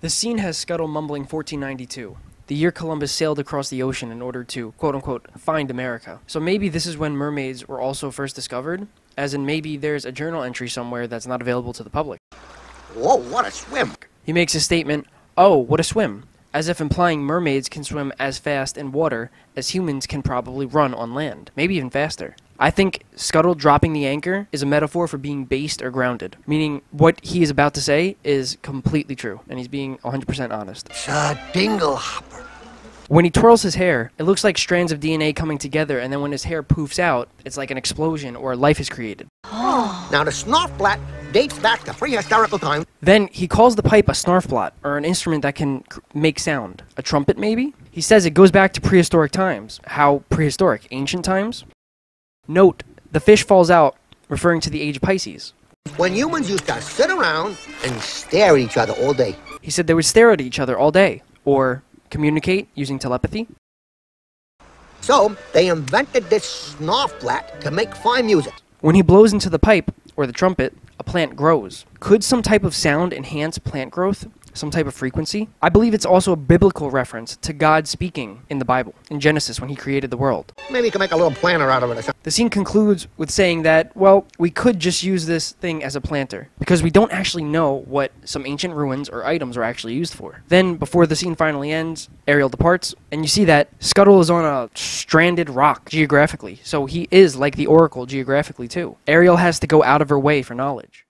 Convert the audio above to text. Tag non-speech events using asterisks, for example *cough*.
The scene has Scuttle mumbling 1492, the year Columbus sailed across the ocean in order to, quote unquote, find America. So maybe this is when mermaids were also first discovered, as in maybe there's a journal entry somewhere that's not available to the public. Whoa, what a swim! He makes a statement, oh, what a swim, as if implying mermaids can swim as fast in water as humans can probably run on land, maybe even faster. I think Scuttle dropping the anchor is a metaphor for being based or grounded, meaning what he is about to say is completely true, and he's being 100% honest. It's a dingle. When he twirls his hair, it looks like strands of DNA coming together, and then when his hair poofs out, it's like an explosion or life is created. *gasps* Now, the Snarfblat dates back to prehistorical times. Then he calls the pipe a snarfblat, or an instrument that can cr- make sound. A trumpet, maybe? He says it goes back to prehistoric times. How prehistoric? Ancient times? Note, the fish falls out, referring to the age of Pisces. When humans used to sit around and stare at each other all day. He said they would stare at each other all day, or communicate using telepathy. So, they invented this Snarfblat to make fine music. When he blows into the pipe, or the trumpet, a plant grows. Could some type of sound enhance plant growth? Some type of frequency? I believe it's also a biblical reference to God speaking in the Bible, in Genesis when he created the world. Maybe you can make a little planter out of it. The scene concludes with saying that, well, we could just use this thing as a planter, because we don't actually know what some ancient ruins or items are actually used for. Then, before the scene finally ends, Ariel departs, and you see that Scuttle is on a stranded rock geographically, so he is like the Oracle geographically too. Ariel has to go out of her way for knowledge.